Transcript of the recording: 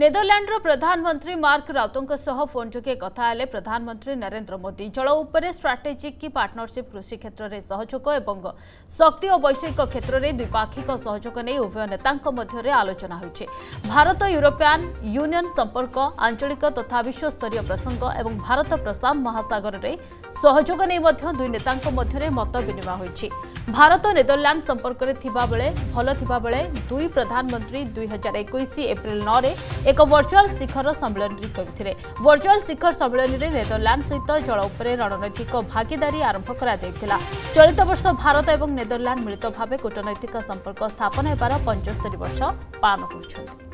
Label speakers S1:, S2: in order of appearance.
S1: ନେଦରଲ୍ୟାଣ୍ଡର ପ୍ରଧାନମନ୍ତ୍ରୀ ମାର୍କ ରାଉତଙ୍କ ସହ ଫୋନ୍ ଯୋଗେ କଥା ହେଲେ ପ୍ରଧାନମନ୍ତ୍ରୀ ନରେନ୍ଦ୍ର ମୋଦି ଜଳ ଉପରେ ଷ୍ଟ୍ରାଟେଜିକ୍ କି ପାର୍ଟନରସିପ୍ କୃଷି କ୍ଷେତ୍ରରେ ସହଯୋଗ ଏବଂ ଶକ୍ତି ଓ ବୈଷୟିକ କ୍ଷେତ୍ରରେ ଦ୍ୱିପାକ୍ଷିକ ସହଯୋଗ ନେଇ ଉଭୟ ନେତାଙ୍କ ମଧ୍ୟରେ ଆଲୋଚନା ହୋଇଛି ଭାରତ ୟୁରୋପିଆନ୍ ୟୁନିୟନ୍ ସମ୍ପର୍କ ଆଞ୍ଚଳିକ ତଥା ବିଶ୍ୱସ୍ତରୀୟ ପ୍ରସଙ୍ଗ ଏବଂ ଭାରତ ପ୍ରଶାନ୍ତ ମହାସାଗରରେ ସହଯୋଗ ନେଇ ମଧ୍ୟ ଦୁଇ ନେତାଙ୍କ ମଧ୍ୟରେ ମତ ବିନିମୟ ହୋଇଛି ଭାରତ ନେଦରଲ୍ୟାଣ୍ଡ ସମ୍ପର୍କରେ ଥିବାବେଳେ ଭଲ ଥିବାବେଳେ ଦୁଇ ପ୍ରଧାନମନ୍ତ୍ରୀ ଦୁଇ ହଜାର ଏକୋଇଶ ଏପ୍ରିଲ ନଅରେ ଏକ ଭର୍ଚୁଆଲ୍ ଶିଖର ସମ୍ମିଳନୀରେ କହିଥିଲେ ଭର୍ଚୁଆଲ୍ ଶିଖର ସମ୍ମିଳନୀରେ ନେଦରଲ୍ୟାଣ୍ଡ ସହିତ ଜଳ ଉପରେ ରଣନୈତିକ ଭାଗିଦାରୀ ଆରମ୍ଭ କରାଯାଇଥିଲା ଚଳିତ ବର୍ଷ ଭାରତ ଏବଂ ନେଦରଲ୍ୟାଣ୍ଡ ମିଳିତ ଭାବେ କୂଟନୈତିକ ସମ୍ପର୍କ ସ୍ଥାପନ ହେବାର ପଞ୍ଚସ୍ତରୀ ବର୍ଷ ପାଳନ କରୁଛନ୍ତି